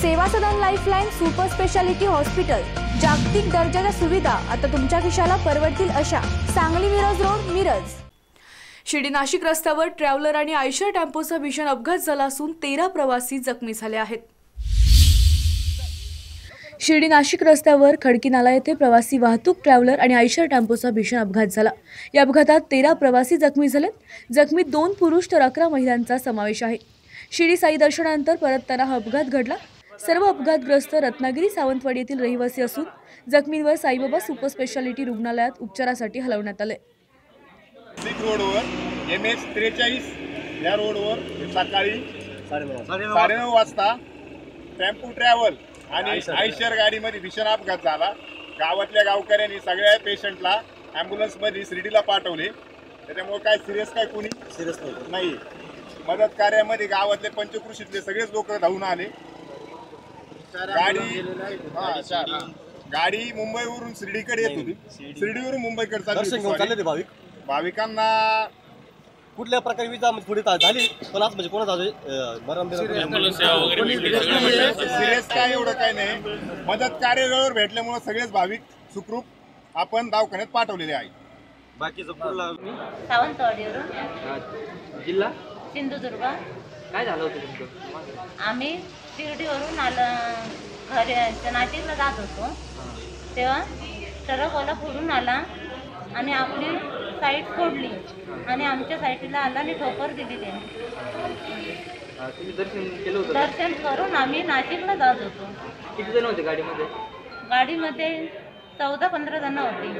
Seva Sadan Lifeline super speciality hospital जागतिक दर्जाच्या सुविधा आता तुमच्या खिशाला परवडतील अशा सांगली मिरज रोड मिरज. शिर्डी नाशिक रस्त्यावर ट्रॅव्हलर आणि आयशर टेम्पोचा भीषण अपघात झाला असून तेरा प्रवासी जखमी झाले आहेत. शिर्डी नाशिक रस्त्यावर खडकी नाला येथे प्रवासी वाहतूक ट्रॅव्हलर आणि आयशर टेम्पोचा भीषण अपघात झाला. या अपघातात तेरा प्रवासी जखमी झालेत जखमी दोन पुरुष तर अकरा महिलांचा समावेश आहे. शिर्डी साई दर्शनानंतर परतताना हा अपघात घडला. सर्व अपघातग्रस्त रत्नागिरी सावंतवाडी येथील रहिवासी असून जखमींवर साईबाबा सुपर स्पेशालिटी रुग्णालयात उपचारासाठी हलवण्यात आले. रोडवर एम एस त्रेचाळीस या रोडवर सकाळी साडेनऊ वाजता टेम्पो ट्रॅव्हल आणि आयशर गाडीमध्ये भीषण अपघात झाला. गावातल्या गावकऱ्यांनी सगळ्या पेशंटला ॲम्ब्युलन्समध्ये शिर्डीला पाठवले. त्याच्यामुळे काय सिरियस काय कोणी? सिरियस नाही. मदत कार्यामध्ये गावातले पंचकृषीतले सगळेच लोक धावून आले. गाडी हा, चार. गाडी मुंबईवरून शिर्डीकडे येत होती. शिर्डीवरून मुंबईकडे चालली दर्शन होती घेऊन चालले भाविक. भाविकांना कुठल्या प्रकारे विजा म्हणजे थोडी ता- झाली पण आज म्हणजे कोणा मरण सिरियस काय एवढं काय नाही. मदत कार्य वेळेवर भेटल्यामुळे सगळेच भाविक सुखरूप आपण दवाखान्यात पाठवलेले आहे सावंतवाडीवरून. जिल्हा? सिंधुदुर्ग. काय झालं होतं तुमचं आम्ही शिर्डीवरून आलं घरी नाशिकला जात होतो. तेव्हा ट्रक ओला फोडून आला. आणि आपली साईड फोडली. आणि आमच्या साईडला आला आणि ठोकर दिली त्याने. तुम्ही दर्शन केलं होतं का? दर्शन करून आम्ही नाशिकला जात होतो. किती जण होते गाडीमध्ये? गाडीमध्ये चौदा पंधरा जण होती.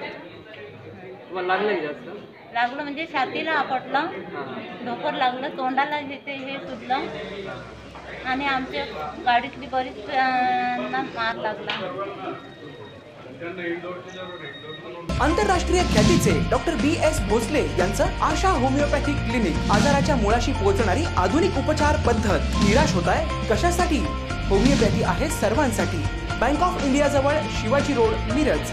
तुम्हाला लागलं की जास्त? लागलं म्हणजे छातीला आपटलं हां. ढोकर लागलं तोंडाला इथे हे सुटलं आणि आमच्या गाडीतली बरीच मार लागला. आंतरराष्ट्रीय ख्यातीचे डॉक्टर बी एस भोसले यांचं आशा होमिओपॅथिक क्लिनिक आजाराच्या मुळाशी पोहोचणारी आधुनिक उपचार पद्धत निराश होत आहे. कशासाठी? होमिओपॅथी आहे सर्वांसाठी. बँक ऑफ इंडिया जवळ शिवाजी रोड मिरज.